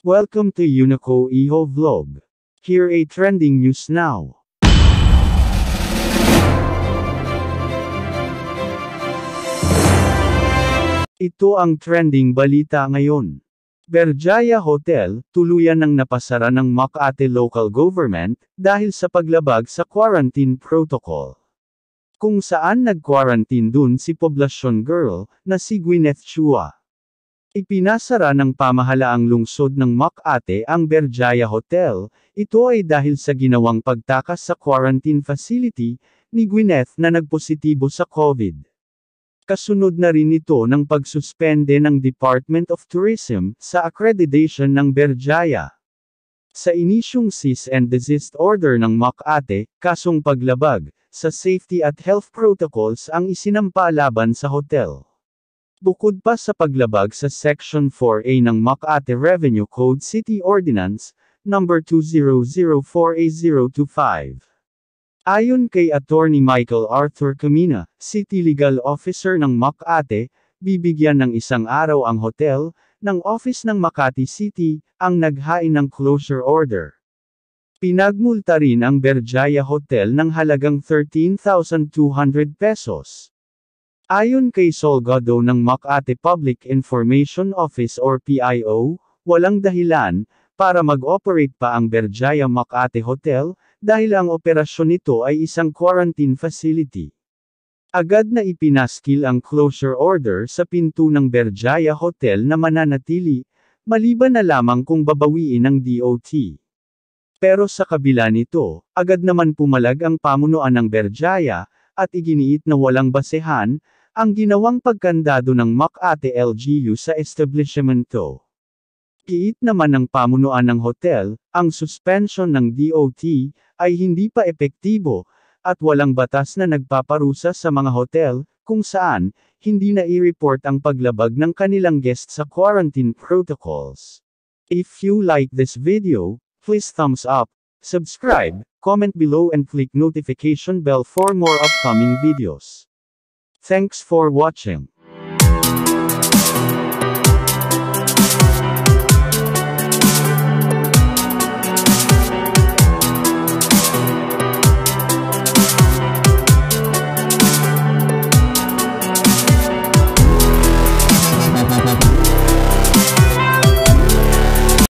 Welcome to Unico Iho Vlog. Here a trending news now. Ito ang trending balita ngayon. Berjaya Hotel, tuluyan ng napasara ng Makati local government, dahil sa paglabag sa quarantine protocol. Kung saan nag-quarantine dun si poblasyon girl, na si Gwyneth Chua. Ipinasara ng pamahalaang lungsod ng Makati ang Berjaya Hotel, ito ay dahil sa ginawang pagtakas sa quarantine facility, ni Gwyneth na nagpositibo sa COVID. Kasunod na rin ito ng pagsuspende ng Department of Tourism sa accreditation ng Berjaya. Sa inisyong cease and desist order ng Makate, kasong paglabag, sa safety at health protocols ang isinampa laban sa hotel. Bukod pa sa paglabag sa Section 4A ng Makate Revenue Code City Ordinance, No. 2004A025. Ayon kay Attorney Michael Arthur Camina, City Legal Officer ng Makate, bibigyan ng isang araw ang hotel, ng Office ng Makati City, ang naghain ng closure order. Pinagmulta rin ang Berjaya Hotel ng halagang 13,200 pesos. Ayon kay Solgado ng Makati Public Information Office or PIO, walang dahilan, para mag-operate pa ang Berjaya Makati Hotel, dahil ang operasyon nito ay isang quarantine facility. Agad na ipinaskil ang closure order sa pinto ng Berjaya Hotel na mananatili, maliban na lamang kung babawiin ng DOT. Pero sa kabila nito, agad naman pumalag ang pamunuan ng Berjaya, at iginiit na walang basehan, ang ginawang pagkandado ng Makate LGU sa establishmento. Giit naman ng pamunuan ng hotel, ang suspension ng DOT, ay hindi pa epektibo, at walang batas na nagpaparusa sa mga hotel, kung saan, hindi na i-report ang paglabag ng kanilang guests sa quarantine protocols. If you like this video, please thumbs up, subscribe, comment below and click notification bell for more upcoming videos. Thanks for watching.